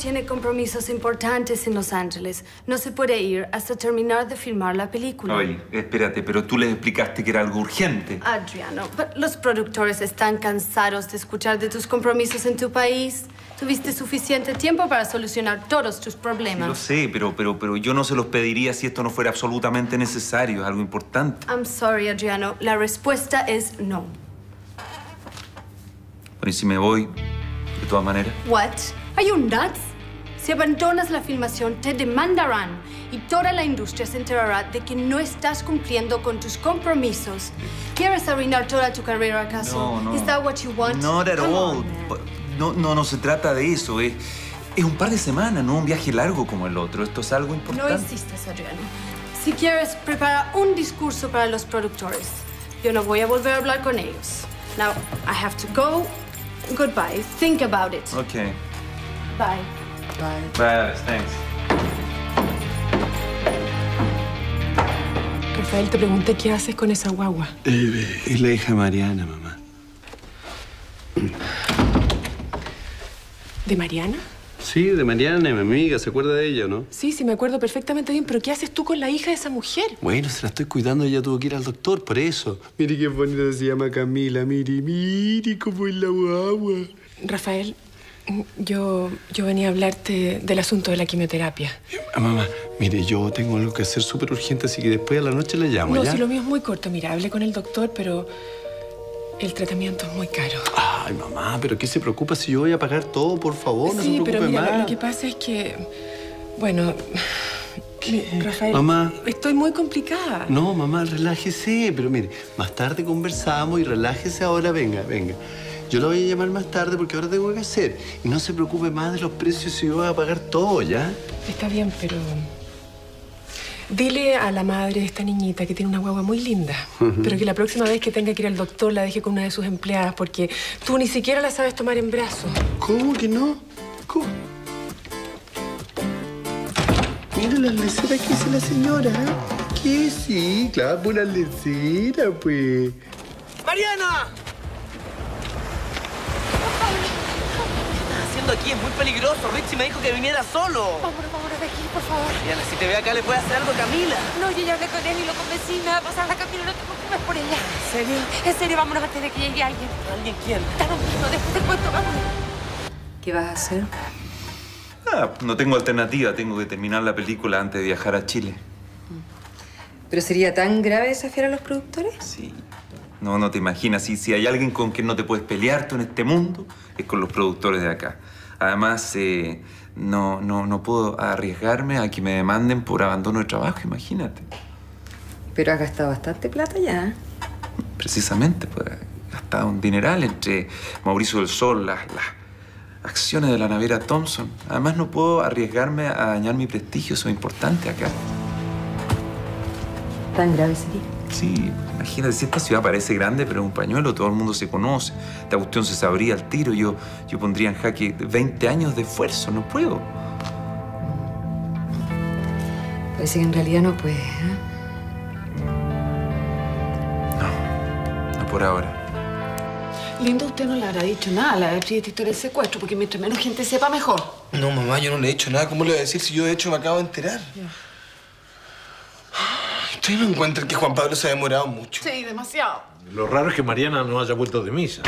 Tiene compromisos importantes en Los Ángeles. No se puede ir hasta terminar de filmar la película. Oye, espérate, pero tú les explicaste que era algo urgente. Adriano, pero los productores están cansados de escuchar de tus compromisos en tu país. Tuviste suficiente tiempo para solucionar todos tus problemas. Lo sé, pero, pero, pero yo no se los pediría si esto no fuera absolutamente necesario, es algo importante. I'm sorry, Adriano. La respuesta es no. Bueno, y si me voy, de todas maneras. What? Are you nuts? Si abandonas la filmación, te demandarán y toda la industria se enterará de que no estás cumpliendo con tus compromisos. ¿Quieres arruinar toda tu carrera acaso? No, no. Is that what you want? Not at Come all. on. No, no, no se trata de eso. Es, es un par de semanas, no un viaje largo como el otro. Esto es algo No importante. insistas, Adriano. Si quieres, prepara un discurso para los productores. Yo no voy a volver a hablar con ellos. Now, I have to go. Goodbye. Think about it. Ok. Bye. Bye, thanks. Rafael, te pregunté qué haces con esa guagua. Eh, es la hija de Mariana, mamá. ¿De Mariana? Sí, de Mariana, mi amiga, ¿se acuerda de ella, no? Sí, sí, me acuerdo perfectamente bien, pero ¿qué haces tú con la hija de esa mujer? Bueno, se la estoy cuidando, ella tuvo que ir al doctor, por eso. Mire qué bonita se llama Camila, mire, mire cómo es la guagua. Rafael, yo, yo venía a hablarte del asunto de la quimioterapia. Ah, mamá, mire, yo tengo algo que hacer súper urgente, así que después a la noche le llamo, No, ¿ya? si lo mío es muy corto. Mira, hablé con el doctor, pero el tratamiento es muy caro. Ay, mamá, pero ¿qué se preocupa si yo voy a pagar todo, por favor? No se sí, preocupe pero mira, más. lo, lo que pasa es que, bueno, mi- Rafael, Mamá. estoy muy complicada. No, mamá, relájese. Pero mire, más tarde conversamos y relájese ahora. Venga, venga. Yo la voy a llamar más tarde porque ahora tengo que hacer. Y no se preocupe más de los precios si yo voy a pagar todo, ¿ya? Está bien, pero dile a la madre de esta niñita que tiene una guagua muy linda, pero que la próxima vez que tenga que ir al doctor la deje con una de sus empleadas porque tú ni siquiera la sabes tomar en brazos. ¿Cómo que no? ¿Cómo? Mira las leceras que hizo la señora. Que sí, claro, una lecera, pues. ¡Mariana! ¿Qué estás haciendo aquí? Es muy peligroso. Richie me dijo que viniera solo. Vámonos, vámonos de aquí, por favor. Mariana, si te ve acá le puede hacer algo a Camila. No, yo ya hablé con él y lo convencí. Me va a pasar la Camila, no te preocupes por ella. ¿En serio? En serio, vámonos antes de que llegue alguien. ¿Alguien quién? Claro mismo, después te cuento, vámonos. ¿Qué vas a hacer? Ah, no tengo alternativa. Tengo que terminar la película antes de viajar a Chile. ¿Pero sería tan grave desafiar a los productores? Sí. No, no te imaginas. Si, si hay alguien con quien no te puedes pelear tú en este mundo, es con los productores de acá. Además, eh, no, no, no puedo arriesgarme a que me demanden por abandono de trabajo, imagínate. Pero has gastado bastante plata ya. Precisamente, pues, he gastado un dineral entre Mauricio del Sol, las, las acciones de la naviera Thompson. Además, no puedo arriesgarme a dañar mi prestigio, eso es importante acá. ¿Tan grave sería? Sí, imagínate, si esta ciudad parece grande, pero es un pañuelo, todo el mundo se conoce. Esta cuestión se sabría al tiro. Yo, yo pondría en jaque 20 años de esfuerzo, no puedo. Parece que en realidad no puedes, ¿eh? No por ahora. Lindo, usted no le habrá dicho nada a la actriz de esta historia del secuestro, porque mientras menos gente sepa, mejor. No, mamá, yo no le he dicho nada. ¿Cómo le voy a decir si yo de hecho me acabo de enterar? ¿Usted no encuentra que Juan Pablo se ha demorado mucho? Sí, demasiado. Lo raro es que Mariana no haya vuelto de misa.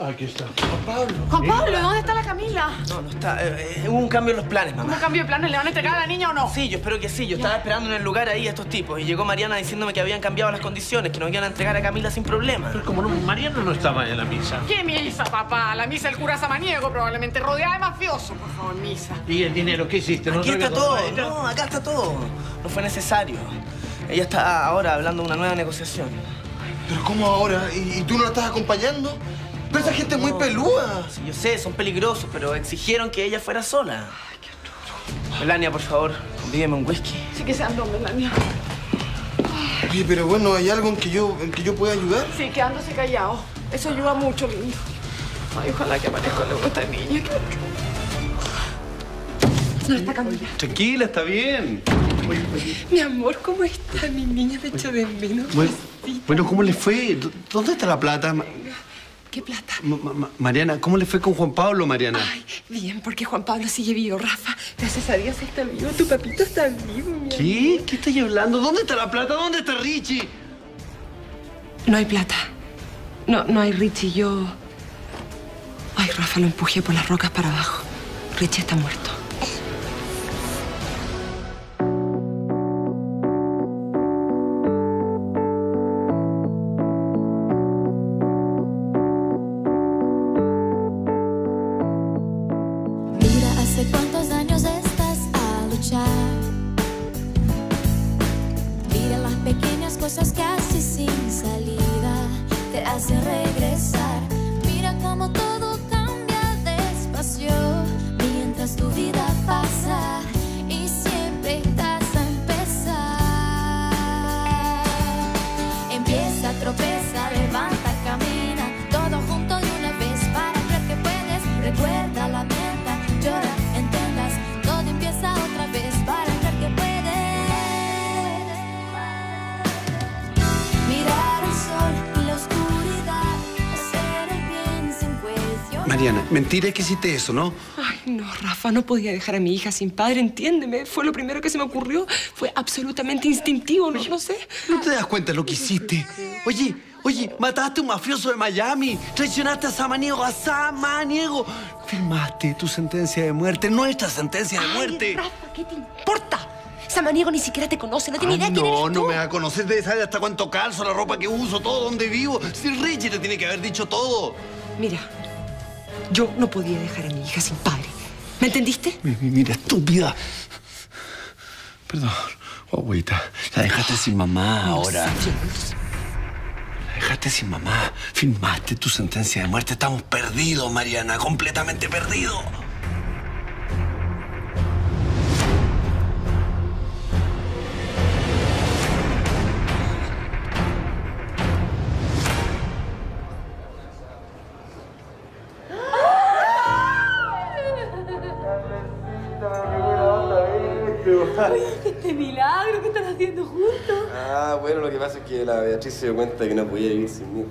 Aquí está. Juan Pablo. Juan Pablo, ¿dónde está la Camila? No, no está. eh, eh, hubo un cambio en los planes, ¿Cómo mamá. cambio de planes? ¿Le van a entregar a la niña o no? Sí, yo espero que sí. Yo estaba esperando en el lugar ahí a estos tipos y llegó Mariana diciéndome que habían cambiado las condiciones, que nos iban a entregar a Camila sin problema. Pero como no, Mariana no estaba en la misa. ¿Qué misa, papá? La misa del cura Samaniego, probablemente rodeada de mafiosos. Por favor, misa. ¿Y el dinero qué hiciste? ¿No Aquí está todo. No, acá está todo. No fue necesario. Ella está ahora hablando de una nueva negociación. ¿Pero cómo ahora? ¿Y, y tú no la estás acompañando? Pero esa gente es muy pelúa. Sí, yo sé, son peligrosos, pero exigieron que ella fuera sola. Melania, por favor, convídeme un whisky. Sí que sean dos, Melania. Oye, pero bueno, ¿hay algo en que yo, en que yo pueda ayudar? Sí, quedándose callado. Eso ayuda mucho, lindo. Ay, ojalá que aparezca luego esta niña. No está Camila. Tranquila, está bien. Mi amor, ¿cómo está mi niña? Te echo de menos. Bueno, bueno, ¿cómo le fue? ¿Dó- ¿Dónde está la plata? ¿Qué plata? Ma- ma- ma- Mariana, ¿cómo le fue con Juan Pablo, Mariana? Ay, bien, porque Juan Pablo sigue vivo, Rafa. Gracias a Dios está vivo. Tu papito está vivo, mi amor. ¿Qué? ¿Qué estás hablando? ¿Dónde está la plata? ¿Dónde está Richie? No hay plata. No, no hay Richie. Yo. Ay, Rafa, lo empujé por las rocas para abajo. Richie está muerto. Tropeza, levanta, camina, todo junto de una vez para ver que puedes. Recuerda, lamenta, llora, entendas, todo empieza otra vez para ver que puedes. Mirar el sol y la oscuridad, hacer el bien sin juicio. Mariana, mentira que hiciste eso, ¿no? Ay, no, Rafa, no podía dejar a mi hija sin padre, entiéndeme. Fue lo primero que se me ocurrió. Fue absolutamente instintivo, no, no sé. ¿No te das cuenta de lo que hiciste? Oye, oye, mataste a un mafioso de Miami, traicionaste a Samaniego, a Samaniego. Firmaste tu sentencia de muerte, nuestra sentencia de muerte. Rafa, ¿qué te importa? Samaniego ni siquiera te conoce, no tiene Ah, idea quién eres no, tú. no me va a conocer, debe saber hasta cuánto calzo, la ropa que uso, todo, dónde vivo. Si Richie te tiene que haber dicho todo. Mira, yo no podía dejar a mi hija sin padre. ¿Me entendiste? Mi- mi- Mira, estúpida. Perdón, guaguita. La dejaste sin mamá ahora. Dejaste sin mamá. Firmaste tu sentencia de muerte. Estamos perdidos, Mariana. Completamente perdidos. Lo que pasa es que la Beatriz se dio cuenta que no podía vivir sin mí.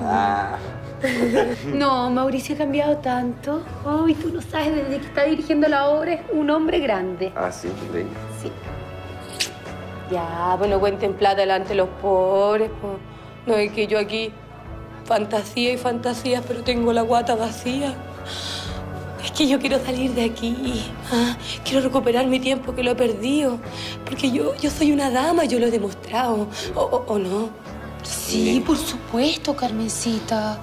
Ah. No, Mauricio ha cambiado tanto. Ay, tú no sabes, desde que está dirigiendo la obra es un hombre grande. Ah, sí, leí. Sí. Ya, bueno, cuenten plata delante de los pobres. po. No es que yo aquí fantasía y fantasías, pero tengo la guata vacía. Que yo quiero salir de aquí. ah, quiero recuperar mi tiempo que lo he perdido. Porque yo, yo soy una dama, yo lo he demostrado. ¿O, o- o no? Sí, por supuesto, Carmencita.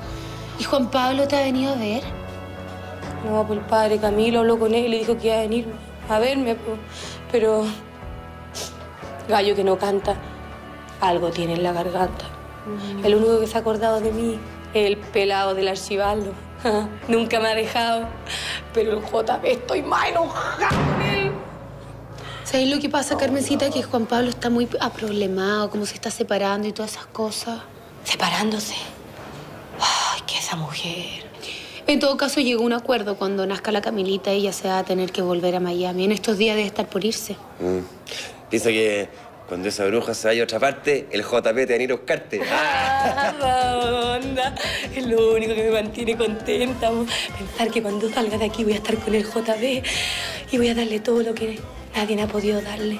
¿Y Juan Pablo te ha venido a ver? No, pues el padre Camilo habló con él y le dijo que iba a venir a verme, pero gallo que no canta, algo tiene en la garganta. El único que se ha acordado de mí es el pelado del archibaldo. Nunca me ha dejado, pero el JP estoy más él. ¿Sabes lo que pasa, Carmencita? Que Juan Pablo está muy aproblemado, como se está separando y todas esas cosas. ¿Separándose? Ay, que esa mujer. En todo caso, llegó a un acuerdo. Cuando nazca la Camilita, ella se va a tener que volver a Miami. En estos días debe estar por irse. Mm. Piensa que cuando esa bruja se vaya a otra parte, el JP te va a venir a buscarte. Ah, onda. Es lo único que me mantiene contenta. Pensar que cuando salga de aquí voy a estar con el JB y voy a darle todo lo que nadie ha podido darle.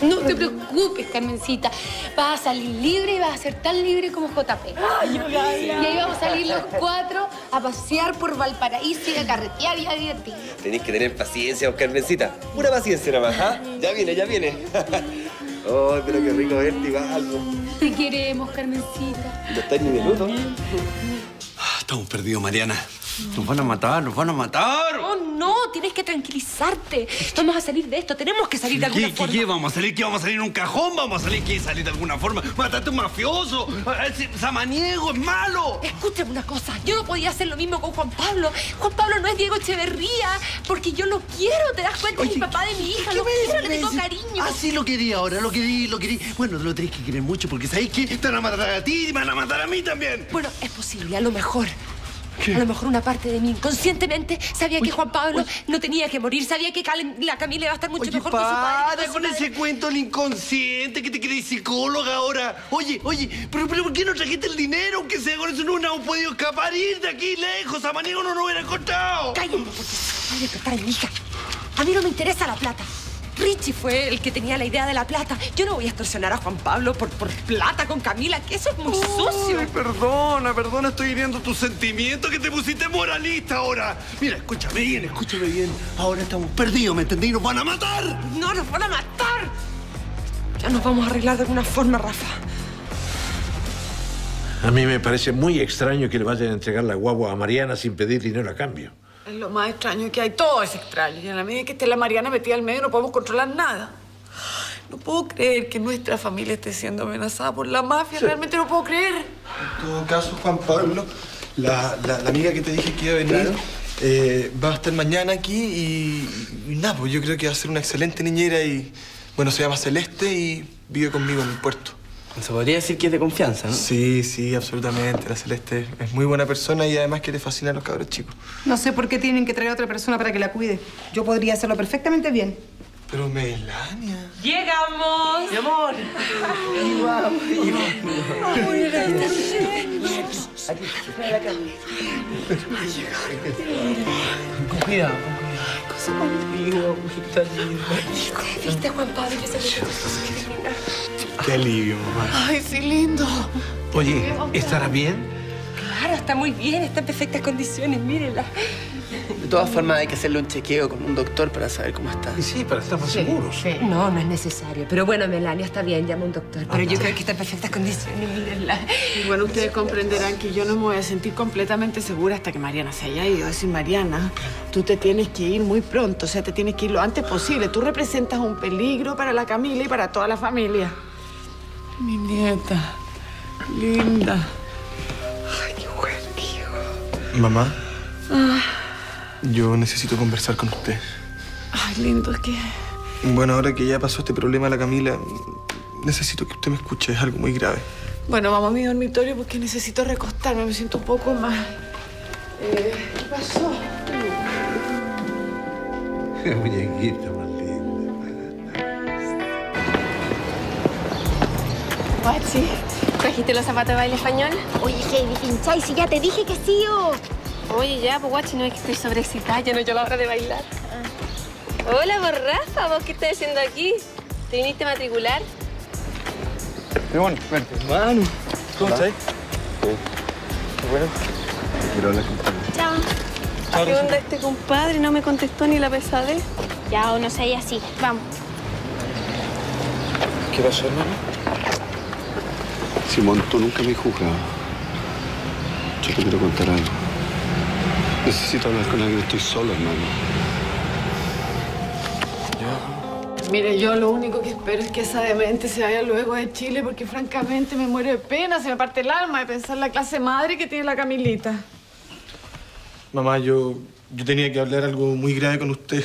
No te preocupes, Carmencita. Vas a salir libre y vas a ser tan libre como JP. Ay. Y ahí vamos a salir los cuatro a pasear por Valparaíso y a carretear y a divertir. Tenéis que tener paciencia, Oscar Mencita. Pura paciencia nomás, ¿ah? Ya viene, ya viene. oh, pero qué rico verte igual. Te queremos, Carmencita. No está ni minuto. Ah, Estamos perdidos, Mariana. Nos van a matar, nos van a matar. Oh, no, tienes que tranquilizarte. Vamos a salir de esto, tenemos que salir de alguna ¿Qué, qué, forma. qué? ¿Vamos a salir? ¿Qué? ¿Vamos a salir en un cajón? ¿Vamos a salir? ¿Qué? ¿Salir de alguna forma? ¡Mataste a un mafioso! Ah, ese ¡Samaniego es malo! Escúchame una cosa, yo no podía hacer lo mismo con Juan Pablo. Juan Pablo no es Diego Echeverría, porque yo lo quiero, ¿te das cuenta? es el papá de mi hija, ¿Qué lo le tengo cariño. Ah, sí, lo quería ahora, lo querí, lo querí. Bueno, lo tenés que querer mucho porque ¿sabéis qué? Te van a matar a ti y me van a matar a mí también. Bueno, es posible, a lo mejor. A lo mejor una parte de mí inconscientemente sabía que Juan Pablo no tenía que morir, sabía que la Camila iba a estar mucho mejor con su padre. Para con ese cuento del inconsciente que te crees psicóloga ahora. Oye, oye, pero, pero ¿por qué no trajiste el dinero? Aunque sea con eso no hubiéramos podido escapar, ir de aquí lejos. A Maniego no nos hubiera encontrado. Cállate, porque voy a despertar a mi hija. A mí no me interesa la plata. Richie fue el que tenía la idea de la plata. Yo no voy a extorsionar a Juan Pablo por, por plata con Camila, que eso es muy sucio. Ay, perdona, perdona, estoy hiriendo tus sentimientos que te pusiste moralista ahora. Mira, escúchame bien, escúchame bien. Ahora estamos perdidos, ¿me entendí? ¡Nos van a matar! No, nos van a matar. Ya nos vamos a arreglar de alguna forma, Rafa. A mí me parece muy extraño que le vayan a entregar la guagua a Mariana sin pedir dinero a cambio. Es lo más extraño que hay. Todo es extraño. Y en la medida que esté la Mariana metida al medio no podemos controlar nada. No puedo creer que nuestra familia esté siendo amenazada por la mafia. Realmente no puedo creer. En todo caso, Juan Pablo, la, la- la amiga que te dije que iba a venir, eh, va a estar mañana aquí y, y nada, pues yo creo que va a ser una excelente niñera y, bueno, se llama Celeste y vive conmigo en el puerto. Se podría decir que es de confianza, ¿no? Sí, sí, absolutamente. La Celeste es muy buena persona y además que le fascina a los cabros chicos. No sé por qué tienen que traer a otra persona para que la cuide. Yo podría hacerlo perfectamente bien. Pero Melania... ¡Llegamos! ¡Mi amor! Con cuidado, con cuidado. Conmigo, agüita linda. ¿Viste a Juan Pablo? Yo sé Qué alivio, mamá. Ay, sí, lindo. Oye, ¿estará bien? Claro, está muy bien, está en perfectas condiciones, mírenla. De todas formas, hay que hacerle un chequeo con un doctor para saber cómo está. Sí, para estar más seguros. No, no es necesario. Pero bueno, Melania está bien, llama a un doctor. Pero yo creo que está en perfectas condiciones, mírenla. Y bueno, ustedes comprenderán que yo no me voy a sentir completamente segura hasta que Mariana se haya ido. Es decir, Mariana, tú te tienes que ir muy pronto, o sea, te tienes que ir lo antes posible. Tú representas un peligro para la Camila y para toda la familia. Mi nieta, linda. Ay, qué bueno, qué Mamá, Ah, yo necesito conversar con usted. ay, lindo, es que... Bueno, ahora que ya pasó este problema a la Camila, necesito que usted me escuche. Es algo muy grave. Bueno, vamos a mi dormitorio porque necesito recostarme, me siento un poco más... Eh, ¿Qué pasó? Qué muñequita más linda. Guachi, ¿trajiste los zapatos de baile español? Oye, Heidi, pincháis, si ya te dije que sí, oh. Oye, ya, pues guachi, no es que estoy sobreexcitada, ya no yo la hora de bailar. Hola, pues Rafa, ¿vos qué estás haciendo aquí? ¿Te viniste a matricular? Bueno, ven. Manu, ¿cómo estás? Qué bueno. Quiero hablar contigo. Chao. ¿Qué onda este compadre? No me contestó ni la pesadez. Ya, o no sé, así. Vamos. ¿Qué pasó, hermano? Simón, tú nunca me has juzgado. Yo te quiero contar algo. Necesito hablar con alguien. Estoy solo, hermano. Mire, yo lo único que espero es que esa demente se vaya luego de Chile porque francamente me muero de pena, se me parte el alma de pensar la clase madre que tiene la Camilita. Mamá, yo, yo tenía que hablar algo muy grave con usted.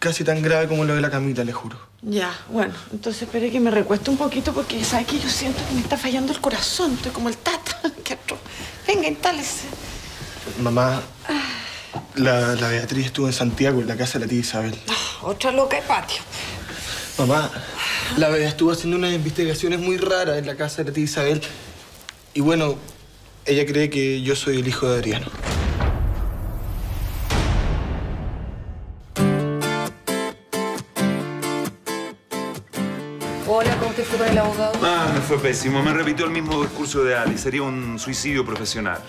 Casi tan grave como lo de la Camila, le juro. Ya, bueno, entonces espere que me recueste un poquito porque sabe que yo siento que me está fallando el corazón, estoy como el tata. Venga, intálese. Mamá, la, la Beatriz estuvo en Santiago, en la casa de la tía Isabel. Otra loca de patio. Mamá, la Bea estuvo haciendo unas investigaciones muy raras en la casa de la tía Isabel. Y bueno, ella cree que yo soy el hijo de Adriano. Hola, ¿cómo te fue con el abogado? Ah, me fue pésimo. Me repitió el mismo discurso de Ali. Sería un suicidio profesional.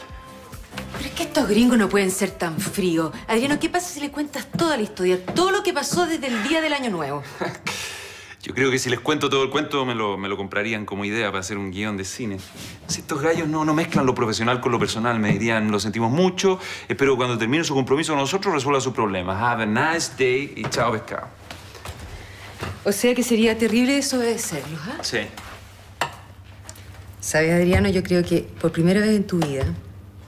Pero es que estos gringos no pueden ser tan fríos. Adriano, ¿qué pasa si le cuentas toda la historia? Todo lo que pasó desde el día del Año Nuevo. Yo creo que si les cuento todo el cuento, me lo, me lo comprarían como idea para hacer un guion de cine. Si estos gallos no, no mezclan lo profesional con lo personal, me dirían, lo sentimos mucho, espero cuando termine su compromiso con nosotros resuelva sus problemas. Have a nice day y chao pescado. O sea que sería terrible desobedecerlos, ¿ah? Sí. Sabes, Adriano, yo creo que por primera vez en tu vida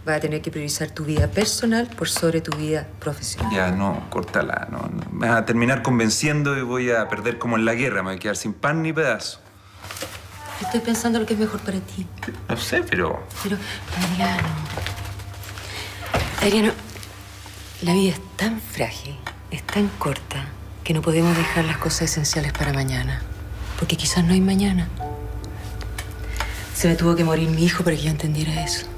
vas a tener que priorizar tu vida personal por sobre tu vida profesional. Ya, no, córtala. No, no. Me vas a terminar convenciendo y voy a perder como en la guerra. Me voy a quedar sin pan ni pedazo. Estoy pensando lo que es mejor para ti. No sé, pero... Pero, Adriano, Adriano, la vida es tan frágil, es tan corta, que no podemos dejar las cosas esenciales para mañana. Porque quizás no hay mañana. Se me tuvo que morir mi hijo para que yo entendiera eso.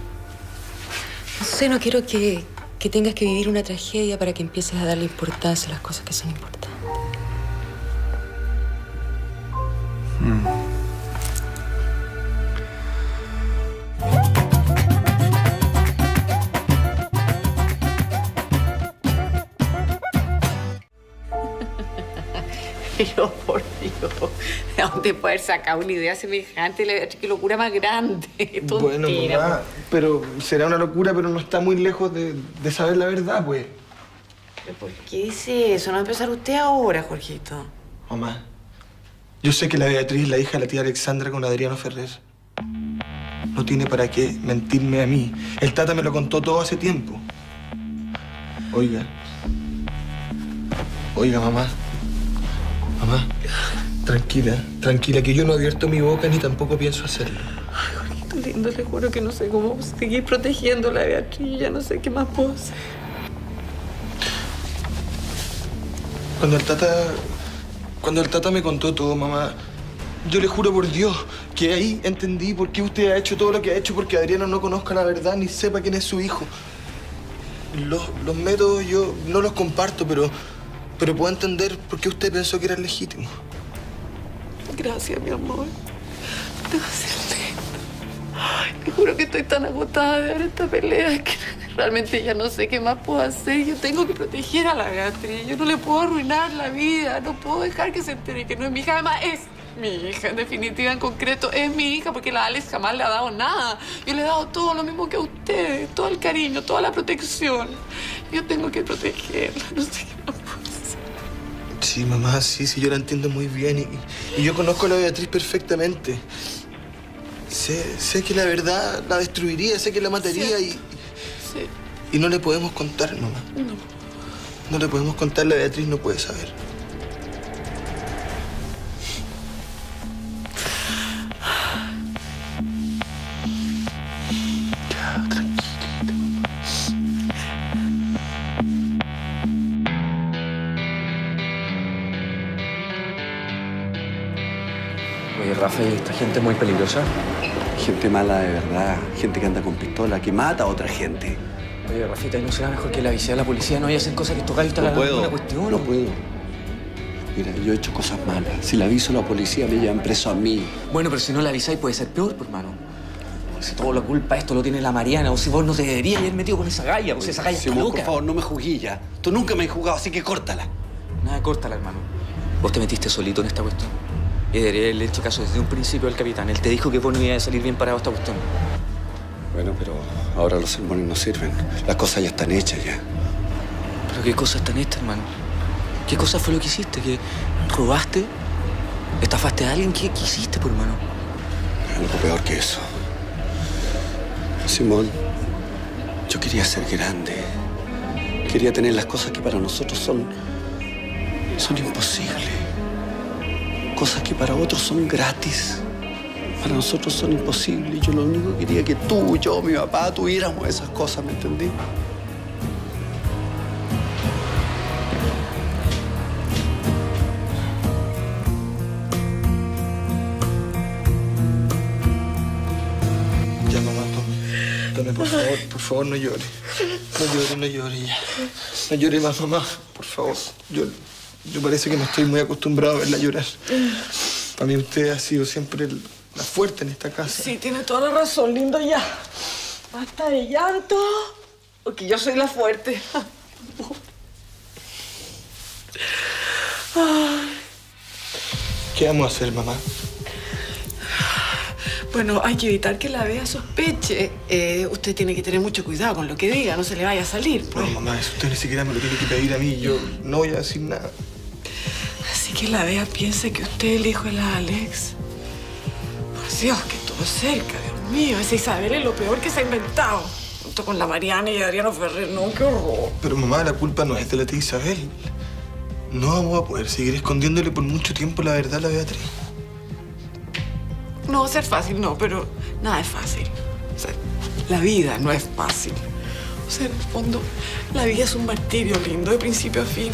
No sé, no quiero que, que tengas que vivir una tragedia para que empieces a darle importancia a las cosas que son importantes. Pero por ¿de dónde poder sacar una idea semejante? La- Qué locura más grande. Bueno, mamá, pero será una locura, pero no está muy lejos de, de saber la verdad, pues. ¿Pero ¿Por qué dice eso? No va a empezar usted ahora, Jorgito. Mamá, yo sé que la Beatriz es la hija de la tía Alexandra con Adriano Ferrer. No tiene para qué mentirme a mí. El tata me lo contó todo hace tiempo. Oiga. Oiga, mamá. Mamá, tranquila, tranquila, que yo no abierto mi boca ni tampoco pienso hacerlo. Jorgito lindo, le juro que no sé cómo seguir protegiéndola, Beatriz. Ya no sé qué más puedo hacer. Cuando el tata. Cuando el tata me contó todo, mamá, yo le juro por Dios que ahí entendí por qué usted ha hecho todo lo que ha hecho porque Adriano no conozca la verdad ni sepa quién es su hijo. Los, los métodos yo no los comparto, pero. Pero puedo entender por qué usted pensó que eran legítimos. Gracias, mi amor. Gracias. Ay, te juro que estoy tan agotada de ver esta pelea que realmente ya no sé qué más puedo hacer. Yo tengo que proteger a la Beatriz. Yo no le puedo arruinar la vida. No puedo dejar que se entere que no es mi hija. Además, es mi hija. En definitiva, en concreto, es mi hija porque la Alex jamás le ha dado nada. Yo le he dado todo lo mismo que a ustedes. Todo el cariño, toda la protección. Yo tengo que protegerla. No sé qué más. Sí, mamá, sí, sí, yo la entiendo muy bien. Y, y yo conozco a la Beatriz perfectamente. Sé, sé que la verdad la destruiría, sé que la mataría y, Sí. y no le podemos contar, mamá. No. No le podemos contar, la Beatriz no puede saber. Gente muy peligrosa? Gente mala de verdad, gente que anda con pistola, que mata a otra gente. Oye, Rafita, ¿y no será mejor que la avisé a la policía? No vaya a hacer cosas que estos gallos te No hagan puedo, alguna cuestión. no puedo. Mira, yo he hecho cosas malas. Si le aviso a la policía, me llevan preso a mí. Bueno, pero si no la avisáis puede ser peor, pues, hermano. Si toda la culpa esto lo tiene la Mariana, o si vos no te deberías haber metido con esa galla, o si esa galla está Simón, loca. por favor, no me juzguís ya. Tú nunca me has jugado, así que córtala. Nada, córtala, hermano. Vos te metiste solito en esta cuestión. Y debería hecho caso desde un principio al capitán. Él te dijo que vos no ibas a salir bien parado esta cuestión. Bueno, pero ahora los sermones no sirven. Las cosas ya están hechas ya. Pero qué cosas tan esta, hermano. ¿Qué cosa fue lo que hiciste? ¿Que robaste? ¿Estafaste a alguien? ¿Qué, qué hiciste, por hermano? Algo peor que eso. Simón, yo quería ser grande. Quería tener las cosas que para nosotros son. son imposibles. Cosas que para otros son gratis. Para nosotros son imposibles. Y yo lo único que quería que tú, yo, mi papá, tuviéramos esas cosas, ¿me entendí? Ya, mamá, tome. Tome, por favor, por favor, no llore. No llore, no llore ya. No llore más, mamá, por favor. Yo, yo parece que no estoy muy acostumbrado a verla llorar. Para mí usted ha sido siempre el- la fuerte en esta casa. Sí, tiene toda la razón, lindo ya. Basta de llanto, porque yo soy la fuerte. ¿Qué vamos a hacer, mamá? Bueno, hay que evitar que la vea sospeche. Eh, usted tiene que tener mucho cuidado con lo que diga, no se le vaya a salir. pues. No, mamá, eso usted ni siquiera me lo tiene que pedir a mí. Yo no voy a decir nada. Que la vea piense que usted es el hijo de la Alex. Por Dios, que todo cerca, Dios mío. Esa Isabel es lo peor que se ha inventado. Junto con la Mariana y Adriano Ferrer. No, qué horror. Pero mamá, la culpa no es de la tía Isabel. No vamos a poder seguir escondiéndole por mucho tiempo la verdad a la Beatriz. No va a ser fácil, no, pero nada es fácil. O sea, la vida no es fácil. O sea, en el fondo, la vida es un martirio lindo de principio a fin.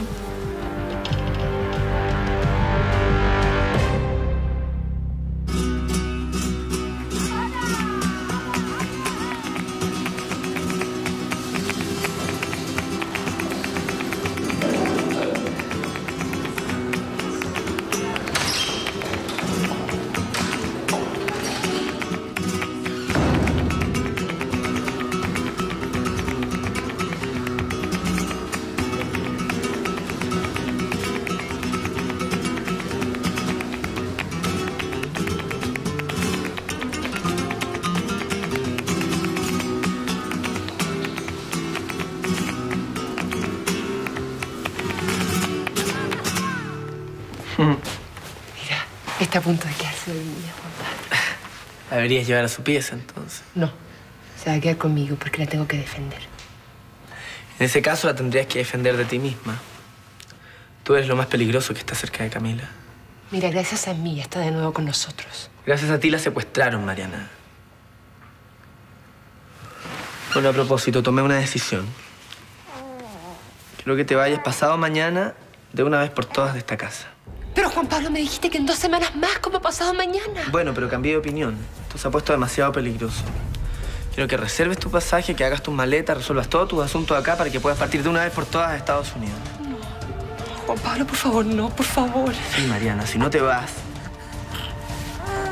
Mira, está a punto de quedarse dormida, Juan Pablo. La deberías llevar a su pieza, entonces. No, se va a quedar conmigo porque la tengo que defender. En ese caso la tendrías que defender de ti misma. Tú eres lo más peligroso que está cerca de Camila. Mira, gracias a mí está de nuevo con nosotros. Gracias a ti la secuestraron, Mariana. Bueno, a propósito, tomé una decisión. Quiero que te vayas pasado mañana de una vez por todas de esta casa. Pero Juan Pablo, me dijiste que en dos semanas más, como pasado mañana. Bueno, pero cambié de opinión. Esto se ha puesto demasiado peligroso. Quiero que reserves tu pasaje, que hagas tus maletas, resuelvas todos tus asuntos acá para que puedas partir de una vez por todas a Estados Unidos. Juan Pablo, por favor, no, por favor. Sí, Mariana, si no te vas,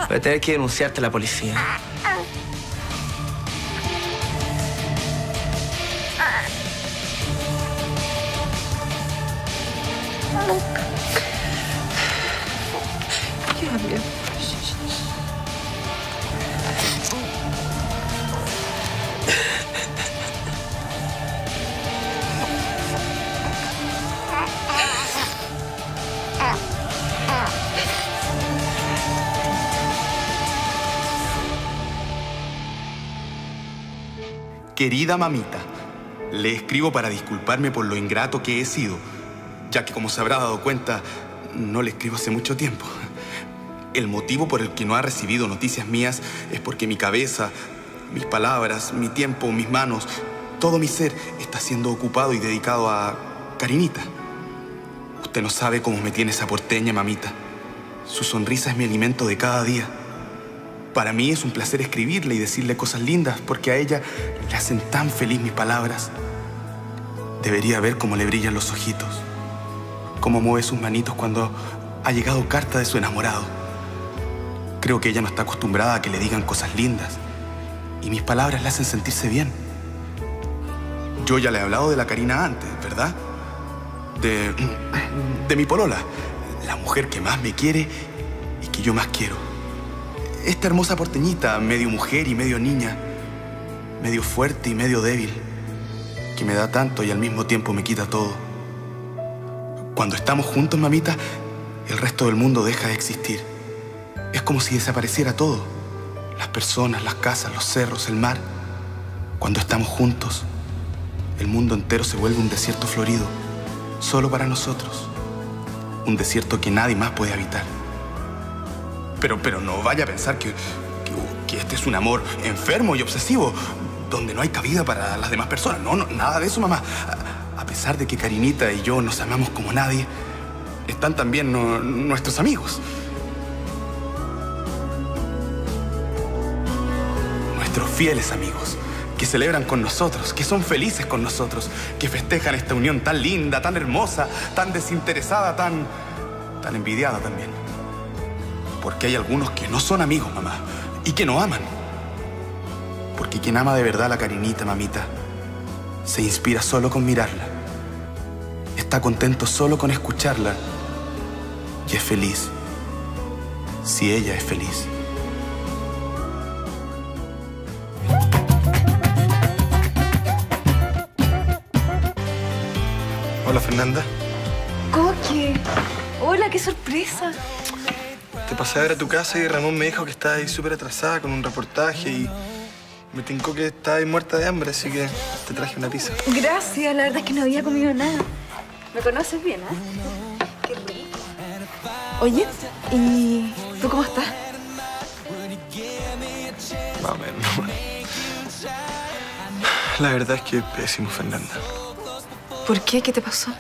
voy a tener que denunciarte a la policía. Querida mamita, le escribo para disculparme por lo ingrato que he sido, ya que como se habrá dado cuenta, no le escribo hace mucho tiempo. El motivo por el que no ha recibido noticias mías es porque mi cabeza, mis palabras, mi tiempo, mis manos, todo mi ser está siendo ocupado y dedicado a Karinita. Usted no sabe cómo me tiene esa porteña, mamita. Su sonrisa es mi alimento de cada día. Para mí es un placer escribirle y decirle cosas lindas porque a ella le hacen tan feliz mis palabras. Debería ver cómo le brillan los ojitos, cómo mueve sus manitos cuando ha llegado carta de su enamorado. Creo que ella no está acostumbrada a que le digan cosas lindas y mis palabras le hacen sentirse bien. Yo ya le he hablado de la Karina antes, ¿verdad? De, de mi polola, la mujer que más me quiere y que yo más quiero. Esta hermosa porteñita, medio mujer y medio niña, medio fuerte y medio débil, que me da tanto y al mismo tiempo me quita todo. Cuando estamos juntos, mamita, el resto del mundo deja de existir. Es como si desapareciera todo. Las personas, las casas, los cerros, el mar. Cuando estamos juntos, el mundo entero se vuelve un desierto florido, solo para nosotros. Un desierto que nadie más puede habitar. Pero, pero no vaya a pensar que, que, este es un amor enfermo y obsesivo, donde no hay cabida para las demás personas. No, no nada de eso, mamá. A, pesar de que Karinita y yo nos amamos como nadie, están también nuestros amigos. Nuestros fieles amigos, que celebran con nosotros, que son felices con nosotros, que festejan esta unión tan linda, tan hermosa, tan desinteresada, tan. tan envidiada también. Porque hay algunos que no son amigos, mamá, y que no aman. Porque quien ama de verdad a la Karinita, mamita, se inspira solo con mirarla. Está contento solo con escucharla. Y es feliz. Si ella es feliz. Hola, Fernanda. Coque. Hola, qué sorpresa. Te pasé a ver a tu casa y Ramón me dijo que estaba ahí súper atrasada con un reportaje y me tincó que estaba ahí muerta de hambre, así que te traje una pizza. Gracias, la verdad es que no había comido nada. Me conoces bien, ¿eh? Qué rico. Oye, ¿y tú cómo estás? Más o menos. La verdad es que pésimo, Fernanda. ¿Por qué? ¿Qué te pasó?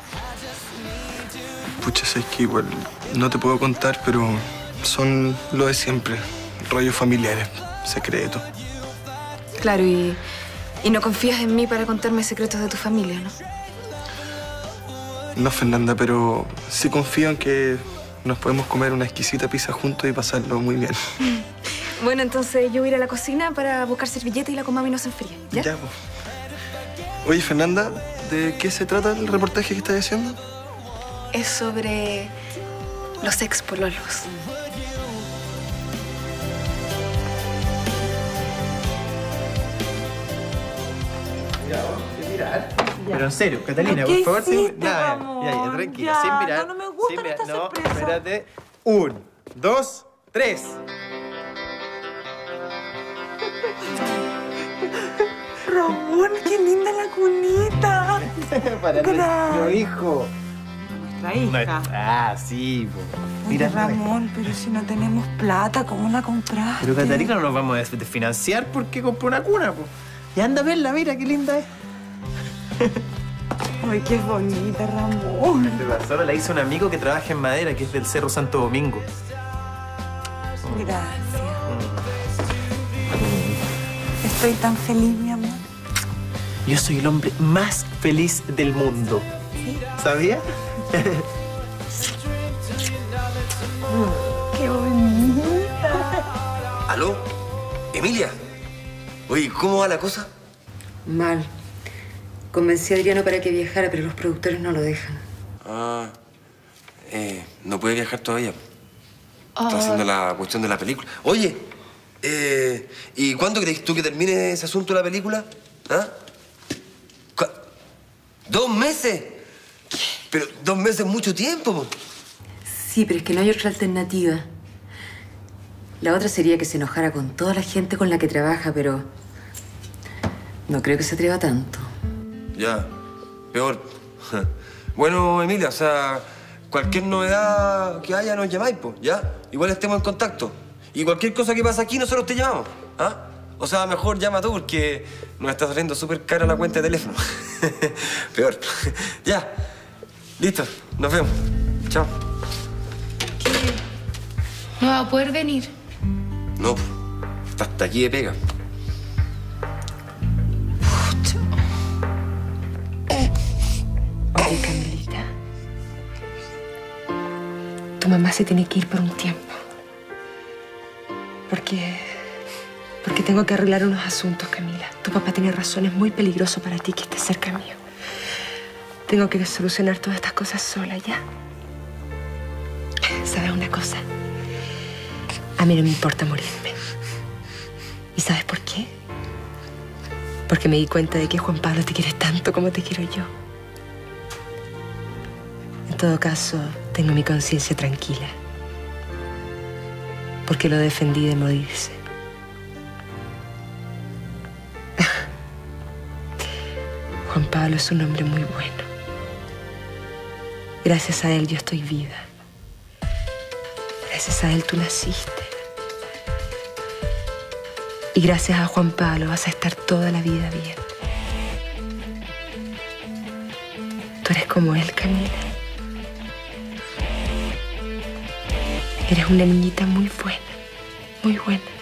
Pucha, es que igual no te puedo contar, pero son lo de siempre. Rollos familiares, secretos. Claro, y, y no confías en mí para contarme secretos de tu familia, ¿no? No, Fernanda, pero sí confío en que nos podemos comer una exquisita pizza juntos y pasarlo muy bien. Bueno, entonces yo voy a ir a la cocina para buscar servilleta y la comami no se enfríe, ¿ya? Ya, pues. Oye, Fernanda, ¿de qué se trata el reportaje que estás haciendo? Es sobre los ex Pero en serio, Catalina, ¿Pero por favor, sin... Nada, ya, Ramón? ya, ya, tranquila, Ya, sin mirar. no, no me gustan sin mirar. estas No, sorpresas. espérate. Un, dos, tres. Ramón, qué linda la cunita. Para nuestro hijo. Nuestra hija. Ah, sí, po. Mira, Mira, Ramón, pero si no tenemos plata, ¿cómo la compraste? Pero Catalina no nos vamos a desfinanciar porque compró una cuna, po. Y anda a verla, mira qué linda es. Ay, qué bonita, Ramón. Este pasó, la hizo un amigo que trabaja en madera, que es del Cerro Santo Domingo. Gracias. Estoy tan feliz, mi amor. Yo soy el hombre más feliz del mundo. ¿Sabía? Qué bonita. ¿Aló? ¿Emilia? Oye, ¿cómo va la cosa? Mal. Convencí a Adriano para que viajara, pero los productores no lo dejan. Ah, eh, no puede viajar todavía. Ah. Está haciendo la cuestión de la película. Oye, eh, ¿y cuándo crees tú que termine ese asunto de la película? ¿Ah? ¿Cu- ¿Dos meses? Pero dos meses es mucho tiempo. po. Sí, pero es que no hay otra alternativa. La otra sería que se enojara con toda la gente con la que trabaja, pero no creo que se atreva tanto. Ya, peor. Bueno, Emilia, o sea, cualquier novedad que haya nos llamáis, pues, ¿ya? Igual estemos en contacto. Y cualquier cosa que pase aquí, nosotros te llamamos, ¿ah? O sea, mejor llama tú porque nos está saliendo súper cara la cuenta de teléfono. peor. ya, listo, nos vemos. Chao. No va a poder venir. No, está hasta aquí de pega. Mamá se tiene que ir por un tiempo. Porque. Porque tengo que arreglar unos asuntos, Camila. Tu papá tiene razón, es muy peligroso para ti que estés cerca mío. Tengo que solucionar todas estas cosas sola, ¿ya? ¿Sabes una cosa? A mí no me importa morirme. ¿Y sabes por qué? Porque me di cuenta de que Juan Pablo te quiere tanto como te quiero yo. En todo caso, tengo mi conciencia tranquila. Porque lo defendí de morirse. Juan Pablo es un hombre muy bueno. Gracias a él yo estoy viva. Gracias a él tú naciste. Y gracias a Juan Pablo vas a estar toda la vida bien. Tú eres como él, Camila. Eres una niñita muy buena, muy buena.